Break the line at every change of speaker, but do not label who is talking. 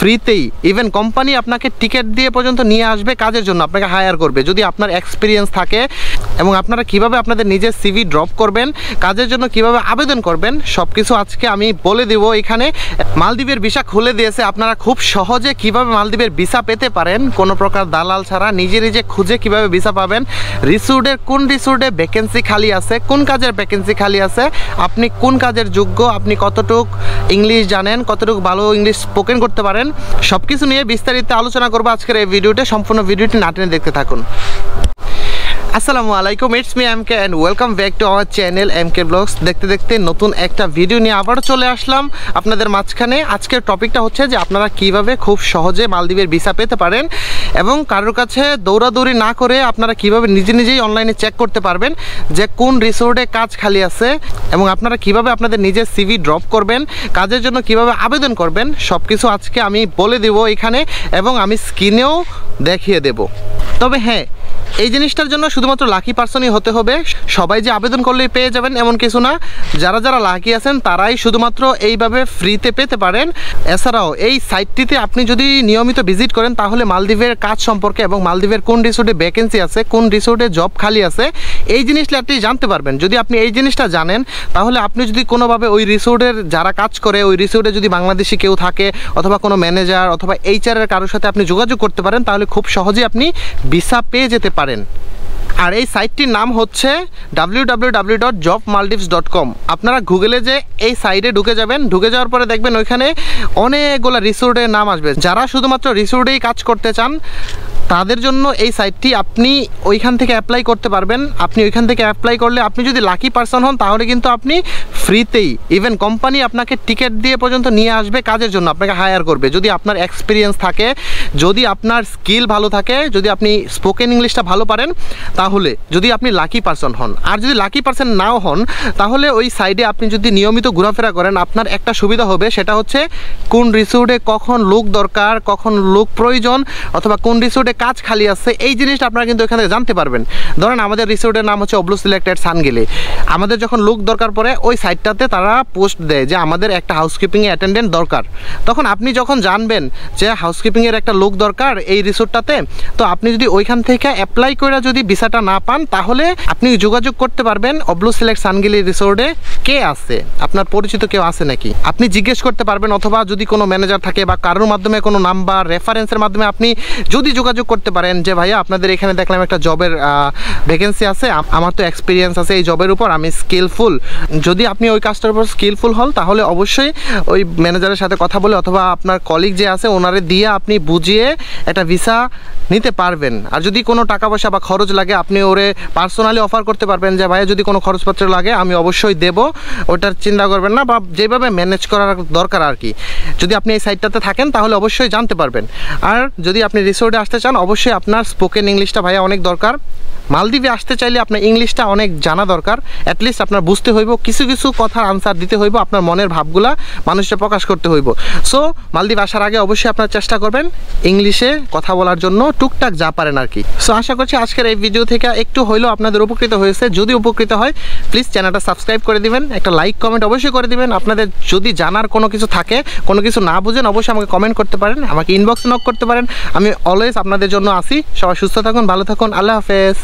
ফ্রিতেই even company আপনাকে ticket দিয়ে পর্যন্ত নিয়ে আসবে কাজের জন্য, আপনাকে হায়ার করবে। যদি আপনার এক্সপিরিয়েন্স থাকে এবং আপনারা কীভাবে আপনাদের নিজের সিভি ড্রপ করবেন, কাজের জন্য কীভাবে আবেদন করবেন সব কিছু আজকে আমি বলে দেব এখানে। মালদ্বীপের ভিসা খুলে দিয়েছে, আপনারা খুব সহজে কীভাবে মালদ্বীপের ভিসা পেতে পারেন, কোনো প্রকার দালাল ছাড়া নিজে নিজে খুঁজে কীভাবে ভিসা পাবেন। রিসোর্টের কোন রিসোর্টে ভ্যাকেন্সি খালি আছে, কোন কাজের ভ্যাকেন্সি খালি আছে, আপনি কোন কাজের যোগ্য, আপনি কতটুক ইংলিশ জানেন, কতটুকু ভালো ইংলিশ স্পোকেন করতে পারেন সব কিছু নিয়ে বিস্তারিত আলোচনা করব আজকের এই ভিডিওটা সম্পূর্ণ ভিডিওটি না টেনে দেখতে থাকুন। আসসালামু আলাইকুম it's me M K and welcome back to our channel M K blogs দেখতে দেখতে নতুন একটা ভিডিও নিয়ে আবারও চলে আসলাম আপনাদের মাঝখানে। আজকের টপিকটা হচ্ছে যে আপনারা কীভাবে খুব সহজে মালদ্বীপের ভিসা পেতে পারেন। এবং কারোর কাছে দৌড়াদৌড়ি না করে আপনারা কীভাবে নিজে নিজেই অনলাইনে চেক করতে পারবেন যে কোন রিসোর্টে কাজ খালি আছে এবং আপনারা কীভাবে আপনাদের নিজের সিভি ড্রপ করবেন, কাজের জন্য কীভাবে আবেদন করবেন সব কিছু আজকে আমি বলে দেব এখানে এবং আমি স্ক্রিনেও দেখিয়ে দেব। তবে হ্যাঁ এই জিনিসটার জন্য শুধুমাত্র লাকি পার্সনই হতে হবে। সবাই যে আবেদন করলেই পেয়ে যাবেন এমন কিছু না। যারা যারা লাকি আছেন, তারাই শুধুমাত্র এইভাবে ফ্রিতে পেতে পারেন। এছাড়াও এই সাইটটিতে আপনি যদি নিয়মিত ভিজিট করেন, তাহলে মালদ্বীপের কাজ সম্পর্কে এবং মালদ্বীপের কোন রিসোর্টে ভ্যাকেন্সি আছে, কোন রিসোর্টে জব খালি আছে, এই জিনিসটা আপনি জানতে পারবেন। যদি আপনি এই জিনিসটা জানেন, তাহলে আপনি যদি কোনোভাবে ওই রিসোর্টের যারা কাজ করে, ওই রিসোর্টে যদি বাংলাদেশি কেউ থাকে অথবা কোনো ম্যানেজার অথবা এইচআরের কারোর সাথে আপনি যোগাযোগ করতে পারেন, তাহলে খুব সহজেই আপনি ভিসা পেয়ে যেতে পারেন আর এই সাইটটির নাম হচ্ছে কম আপনারা গুগলে যে এই সাইটে ঢুকে যাবেন, ঢুকে যাওয়ার পরে দেখবেন ওইখানে অনেকগুলো রিসোর্টের নাম আসবে। যারা শুধুমাত্র রিসোর্টেই কাজ করতে চান তাদের জন্য এই সাইটটি আপনি ওইখান থেকে অ্যাপ্লাই করতে পারবেন। আপনি ওইখান থেকে অ্যাপ্লাই করলে আপনি যদি লাকি পার্সন হন, তাহলে কিন্তু আপনি ফ্রিতেই ইভেন কোম্পানি আপনাকে টিকিট দিয়ে পর্যন্ত নিয়ে আসবে কাজের জন্য, আপনাকে হায়ার করবে। যদি আপনার এক্সপিরিয়েন্স থাকে, যদি আপনার স্কিল ভালো থাকে, যদি আপনি স্পোকেন ইংলিশটা ভালো পারেন, তাহলে যদি আপনি লাকি পার্সন হন। আর যদি লাকি পার্সন নাও হন, তাহলে ওই সাইডে আপনি যদি নিয়মিত ঘোরাফেরা করেন, আপনার একটা সুবিধা হবে, সেটা হচ্ছে কোন রিসোর্টে কখন লোক দরকার, কখন লোক প্রয়োজন, অথবা কোন রিসোর্টে কাজ খালি আছে, এই জিনিসটা আপনারা কিন্তু এখানে জানতে পারবেন। ধরেন আমাদের রিসোর্টের নাম হচ্ছে অবলু সিলেক্টেড সানগিলে আমাদের যখন লোক দরকার পড়ে, ওই সাইটটাতে তারা পোস্ট দেয় যে আমাদের একটা হাউসকিপিংয়ে অ্যাটেন্ডেন্ট দরকার। তখন আপনি যখন জানবেন যে হাউসকিপিংয়ের একটা লোক দরকার এই রিসোর্টটাতে, তো আপনি যদি ওইখান থেকে অ্যাপ্লাই করে যদি ভিসাটা না পান, তাহলে আপনি যোগাযোগ করতে পারবেন অবলু সিলেক্ট সানগিলি রিসোর্টে কে আছে, আপনার পরিচিত কেউ আছে নাকি? আপনি জিজ্ঞেস করতে পারবেন, অথবা যদি কোনো ম্যানেজার থাকে বা কারোর মাধ্যমে কোনো নাম্বার রেফারেন্সের মাধ্যমে আপনি যদি যোগাযোগ করতে পারেন যে, ভাইয়া, আপনাদের এখানে দেখলাম একটা জবের ভ্যাকেন্সি আছে। আমার তো এক্সপিরিয়েন্স আছে এই জবের উপর, আমি স্কিলফুল যদি আপনি ওই কাজটার উপর স্কিলফুল হন, তাহলে অবশ্যই ওই ম্যানেজারের সাথে কথা বলে অথবা আপনার কলিগ যে আছে, ওনারে দিয়ে আপনি বুঝিয়ে একটা ভিসা নিতে পারবেন। আর যদি কোনো টাকা পয়সা বা খরচ লাগে, আপনি ওরে পার্সোনালি অফার করতে পারবেন যে, ভাইয়া, যদি কোনো খরচপত্র লাগে, আমি অবশ্যই দেব। ওটার চিন্তা করবেন না বা যেভাবে ম্যানেজ করার দরকার আর কি। যদি আপনি এই সাইটটাতে থাকেন, তাহলে অবশ্যই জানতে পারবেন। আর যদি আপনি রিসোর্টে আসতে চান, অবশ্যই আপনার স্পোকেন ইংলিশটা ভাইয়া, অনেক দরকার। মালদ্বীপে আসতে চাইলে আপনার ইংলিশটা অনেক জানা দরকার। অ্যাটলিস্ট আপনার বুঝতে হইব, কিছু কিছু কথার আনসার দিতে হইব, আপনার মনের ভাবগুলা মানুষকে প্রকাশ করতে হইব। সো মালদ্বীপ আসার আগে অবশ্যই আপনার চেষ্টা করবেন ইংলিশে কথা বলার জন্য টুকটাক যা পারেন আর কি। সো আশা করছি আজকের এই ভিডিও থেকে একটু হইলেও আপনাদের উপকৃত হয়েছে। যদি উপকৃত হয় প্লিজ চ্যানেলটা সাবস্ক্রাইব করে দিবেন, একটা লাইক কমেন্ট অবশ্যই করে দিবেন। আপনাদের যদি জানার কোনো কিছু থাকে, কোনো কিছু না বুঝেন, অবশ্যই আমাকে কমেন্ট করতে পারেন, আমাকে ইনবক্স নক করতে পারেন। আমি অলওয়েজ আপনাদের জন্য আসি। সবাই সুস্থ থাকুন, ভালো থাকুন, আল্লাহ হাফেজ।